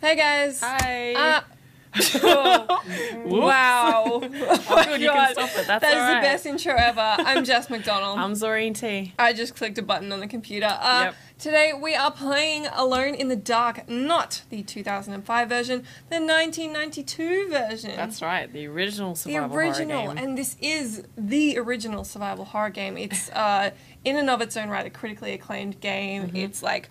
Hey guys. Hi. Uh, oh, wow. Oh, good, you can stop it. That's That is all the best intro ever. I'm Jess McDonald. I'm Zoreen T. I just clicked a button on the computer. Uh, Yep. Today we are playing Alone in the Dark, not the 2005 version, the 1992 version. That's right, the original the survival original, horror game. and this is the original survival horror game. It's uh, in and of its own right a critically acclaimed game. Mm-hmm. It's like,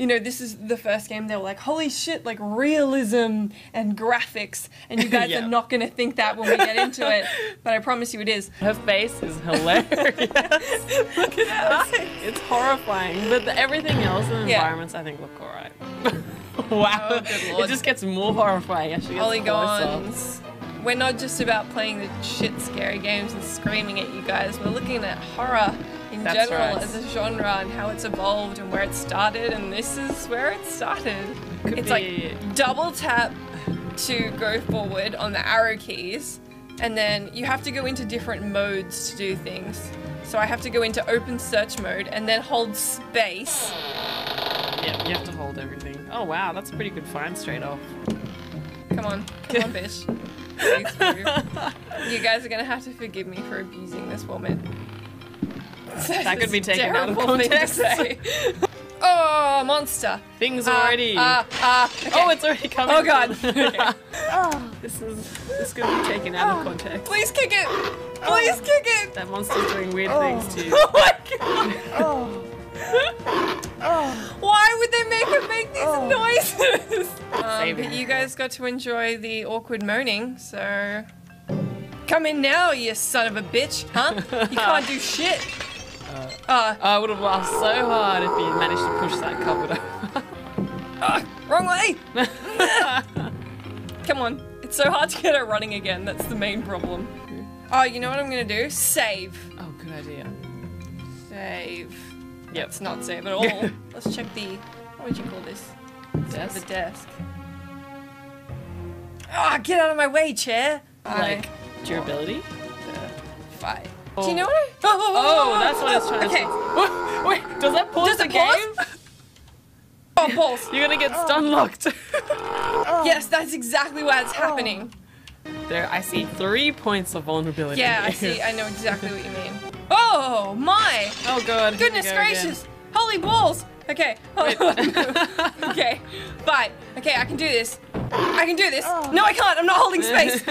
you know, this is the first game they were like, holy shit, like realism and graphics, and you guys Yeah. are not going to think that when we get into it, but I promise you it is. Her face is hilarious. Look at it. It's horrifying, but the, everything else in the Yeah. environments I think look alright. wow, Oh, it just gets more horrifying as she gets closer. polygons. We're not just about playing the shit scary games and screaming at you guys. We're looking at horror in That's general right. as a genre and how it's evolved and where it started. And this is where it started. Could it's be- like double tap to go forward on the arrow keys, and then you have to go into different modes to do things. So I have to go into open search mode and then hold space. Yeah, you have to hold everything. Oh wow, that's a pretty good find straight off. Come on, come on, bitch. You guys are gonna have to forgive me for abusing this woman. That could be taken out of Terrible thing to context. oh, monster! Things Ah, already. Ah, ah, okay. Oh, it's already coming. Oh, God. Okay. This is this could be taken out of context. Please kick it! Please kick it! That monster's doing weird things to you. Oh my god! Oh. Why would they make it make these noises? Um, but you guys got to enjoy the awkward moaning, so come in now, you son of a bitch, huh? You can't do shit. Uh, I would have laughed so hard if you managed to push that cupboard over. uh, wrong way. Come on, it's so hard to get it running again. That's the main problem. Oh, you know what I'm gonna do? Save. oh, good idea. Save. Yep. Let's not save at all. Let's check the. What would you call this? Desk. The desk. Ah, get out of my way, chair. Like durability. five. Oh. Do you oh. know what I? Oh, oh, oh that's what it's trying Okay. to. Wait, wait, does that pause Does the it game? pause? Oh, balls. You're gonna get stun locked. Yes, that's exactly why it's happening. there, I see three points of vulnerability. Yeah, I see. I know exactly what you mean. Oh my! Oh god. Goodness go gracious! Holy balls! Okay. Wait. okay. Fine. Okay, I can do this. I can do this. No, I can't. I'm not holding space.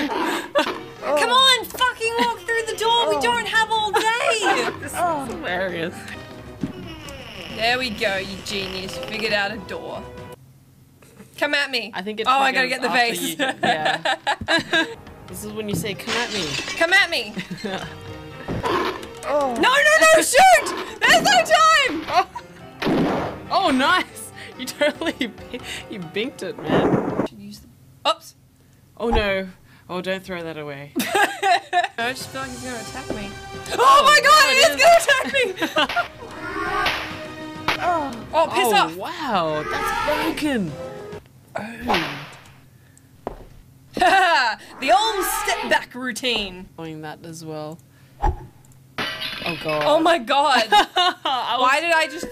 Come oh. on, fucking walk through the door. We oh. don't have all day. This is oh. hilarious. there we go, you genius. Figured out a door. Come at me. I think it. Oh, I gotta get the vase. yeah. this is when you say, "Come at me." Come at me. No, no, no, shoot! There's no time! Oh, nice! You totally, you binked it, man. Should use the. Oops. Oh no! Oh, don't throw that away. I just feel like he's gonna attack me. Oh, oh my god, it he is, gonna attack me! oh, oh, piss oh off! wow, that's broken. Oh, the old step back routine. doing that as well. Oh god. Oh my god. Was, Why did I just.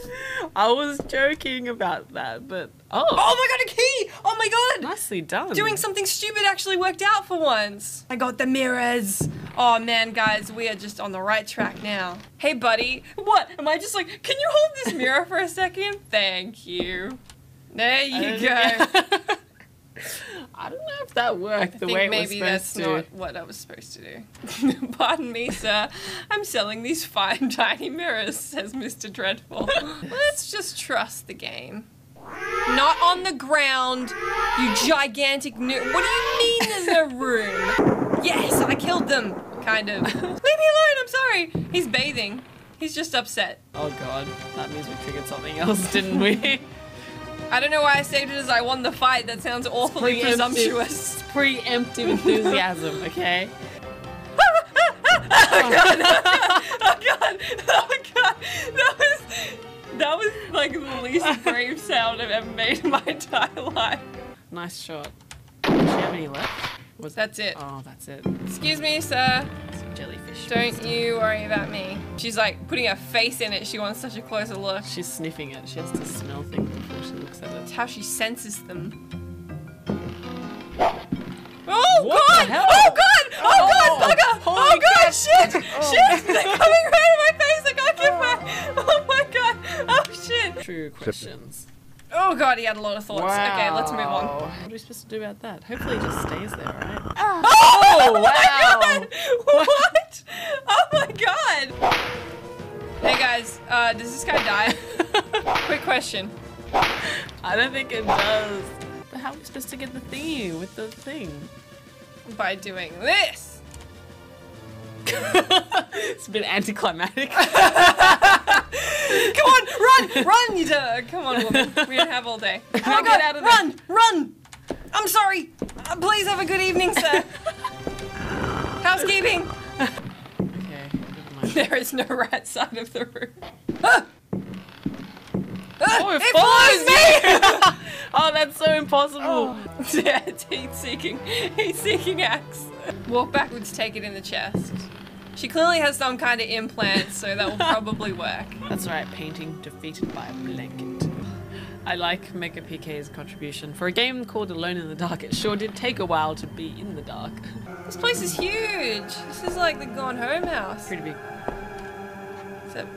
I was joking about that, but oh, Oh my god, a key! Oh my god! nicely done. Doing something stupid actually worked out for once. I got the mirrors. Oh man, guys, we are just on the right track now. Hey, buddy. What? Am I just like, can you hold this mirror for a second? Thank you. There you go. I I don't know if that worked the way it was maybe supposed that's to. not what I was supposed to do. Pardon me, sir. I'm selling these fine tiny mirrors, says Mr. Dreadful. Let's just trust the game. Not on the ground, you gigantic new. What do you mean there's no room? Yes, I killed them. Kind of. Leave me alone, I'm sorry. He's bathing. He's just upset. Oh god, that means we triggered something else, didn't we? I don't know why I saved it as I won the fight. That sounds awfully Preemptive- presumptuous. It's preemptive enthusiasm, okay? Oh god! Made in my entire life. Nice shot. Does she have any left? Was That's it. Oh, that's it. Excuse me, sir. Some jellyfish. Don't you worry about me. She's like putting her face in it. She wants such a closer look. She's sniffing it. She has to smell things before she looks at it. That's how she senses them. Oh god! hell? Oh god! Oh, Oh, god! Oh, Bugger! Oh holy god! Shit! Oh. Shit! They're coming right in my face! I can't get back! Oh my god! Oh shit! True questions. Oh god, he had a lot of thoughts. Okay, let's move on. What are we supposed to do about that? Hopefully it just stays there, right? Oh, wow. my god! What? Oh my god! Hey guys, uh, does this guy die? Quick question. I don't think it does. But how are we supposed to get the thingy with the thing? By doing this. it's a bit anticlimactic. Come on, run, run, you do- Come on, woman. We don't have all day. Oh Now god, get out of there. run, run! I'm sorry. Uh, please have a good evening, sir. Housekeeping. okay. There is no right side of the room. Ah! Ah, Oh, it it follows follows me! Oh, that's so impossible. yeah, he's seeking. He's seeking axe. Walk backwards, take it in the chest. She clearly has some kind of implant, so that will probably work. That's right, painting defeated by a blanket. I like Mega PK's contribution. For a game called Alone in the Dark, it sure did take a while to be in the dark. This place is huge. This is like the Gone Home house. Pretty big. Except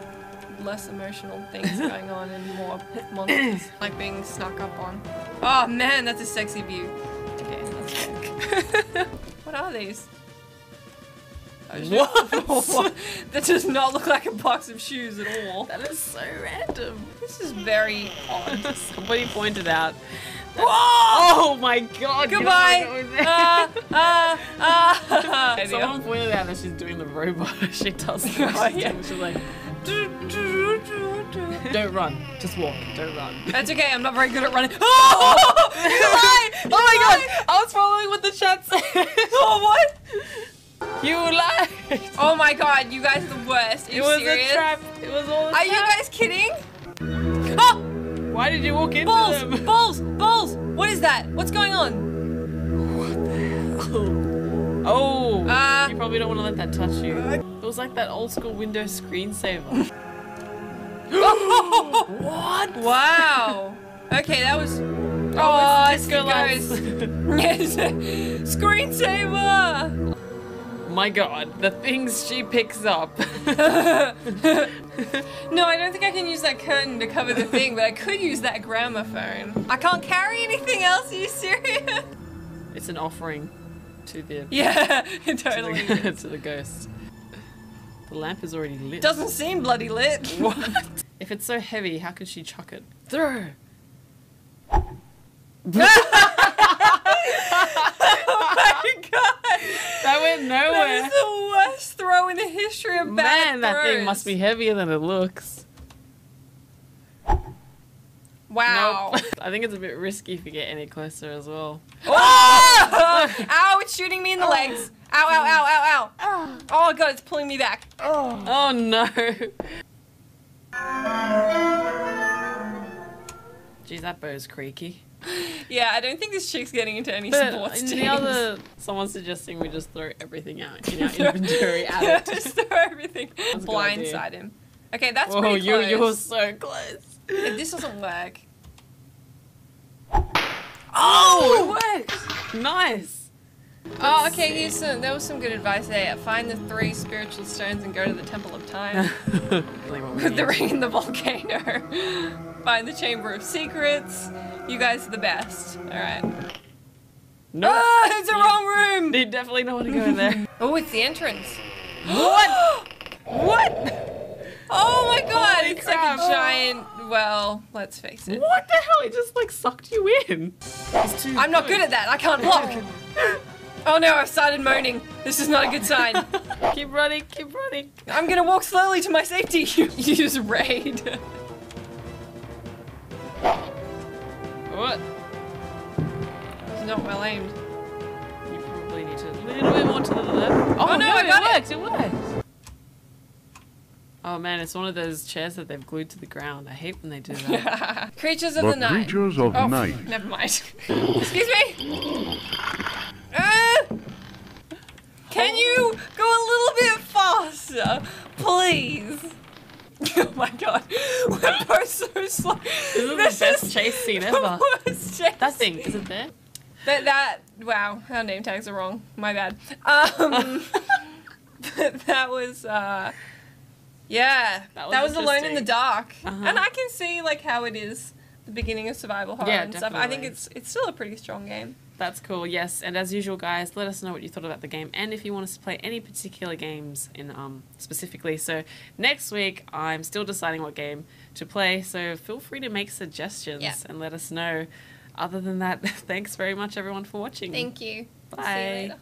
less emotional things going on and more monsters like being snuck up on. Oh man, that's a sexy view. Okay, what are these? What? that does not look like a box of shoes at all. That is so random. This is very odd. Somebody pointed out. Whoa! Oh my god! Goodbye! in. Ah, ah, ah. Someone pointed out that she's doing the robot. she does. Oh, yeah. She's like, don't run, just walk. Don't run. That's okay, I'm not very good at running. Oh! You lie! Oh my god! I was following what the chat said. Oh, what? You lied. Oh my god, you guys are the worst. Are It was serious? a trap. It was all. A Are you guys kidding? Oh! Why did you walk into Balls! them? Balls! Balls! What is that? What's going on? What the hell? Oh, Uh, you probably don't want to let that touch you. It was like that old school Windows screensaver. what? Wow. Okay, that was. Oh, it's it's Disco. Yes. Screensaver! My god, the things she picks up. No, I don't think I can use that curtain to cover the thing, but I could use that gramophone. I can't carry anything else, are you serious? it's an offering to the, Yeah, to totally the, to the ghost. The lamp is already lit. Doesn't seem bloody lit. What? If it's so heavy, how could she chuck it? Throw! oh my god! That went nowhere. is the worst throw in the history of Man, that thing must be heavier than it looks. Wow. Nope. I think it's a bit risky if you get any closer as well. Oh! ow, it's shooting me in the legs. Ow, ow, ow, ow, ow. Ah. Oh god, it's pulling me back. Oh, oh. oh no! Geez, that bow's creaky. Yeah, I don't think this chick's getting into any But sports in teams. the other, someone's suggesting we just throw everything out in our inventory yeah, just throw everything. That's a good idea. Blindside him. Okay, that's Whoa, pretty you close. you're so close. If this doesn't work. Oh! oh, it worked. Nice. Oh, Let's okay. see. Here's some. There was some good advice there. Find the three spiritual stones and go to the Temple of Time. With the ring in the volcano. Find the Chamber of Secrets. You guys are the best. All right. no, Ah, it's the wrong room. They definitely don't want to go in there. Oh, it's the entrance. what? What? Oh my god, Holy it's crap. like a giant. Well, let's face it. What the hell? It just like sucked you in. It's too I'm not good at that. I can't block. Oh no, I've started moaning. This is not a good sign. keep running, keep running. I'm gonna walk slowly to my safety. You use raid. What? It's not well aimed. You probably need to a little bit more to the left. Oh, Oh, no, no, I it got it. worked, it worked. Oh man, it's one of those chairs that they've glued to the ground. I hate when they do that. Creatures of The the night. creatures of oh, night. Never mind. Excuse me. Uh, can you go a little bit faster, please? Oh my god, we're both so slow. This is the best chase scene ever. chase that thing, is it there? That, that wow, our name tags are wrong. My bad. Um, that was uh, yeah, That that was was, Alone in the. Dark, Uh-huh. and I can see like how it is the beginning of survival horror Yeah, and stuff. I think it's it's still a pretty strong game. That's cool, yes. And as usual, guys, let us know what you thought about the game and if you want us to play any particular games in um specifically. So next week, I'm still deciding what game to play, so feel free to make suggestions Yeah. and let us know. Other than that, thanks very much, everyone, for watching. Thank you. See you Bye. later.